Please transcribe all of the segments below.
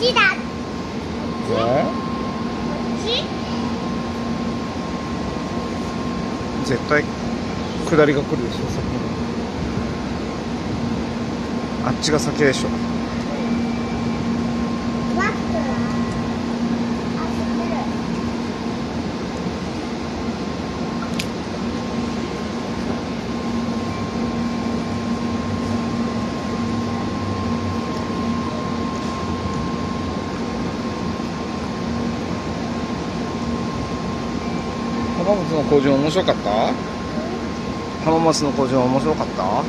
ちだ。えこっち？絶対下りが来るでしょ先にあっちが先でしょバックはあ知ってる浜松の工場面白かった？浜松の工場面白かった？かっ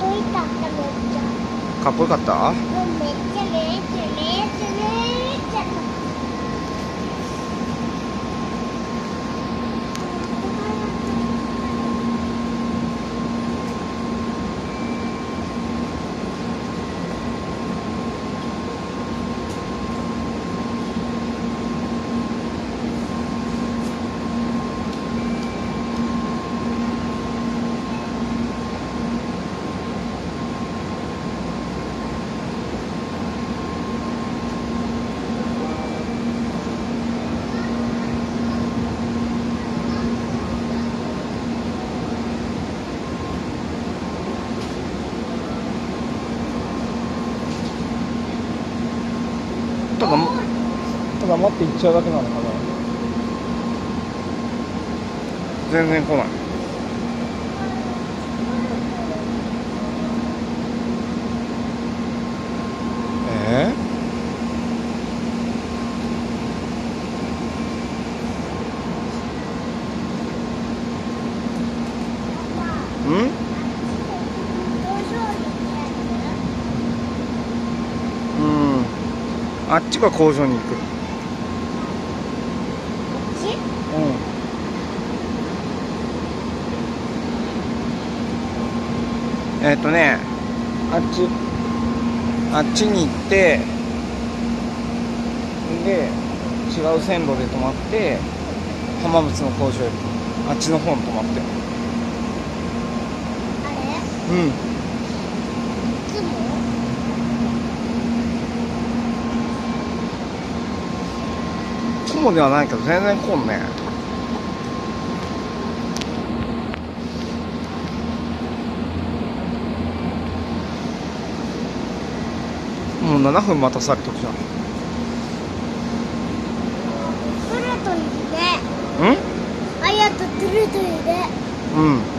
こいいかっためっちゃかっこよかったうんめっちゃめっちゃめっちゃめっちゃただただ待って行っちゃうだけなのかな。全然来ない。え？ー、うんうんあっちが工場に行く。うん。えっ、とねあっちあっちに行ってで違う線路で止まって浜松の工場よりあっちの方に止まって。あれ？うんいつも雲ではないけど全然来んね。もう7分待たされとるじゃん。来るといいねうん？あやと来るといいねうんうんうんうんうんうんうん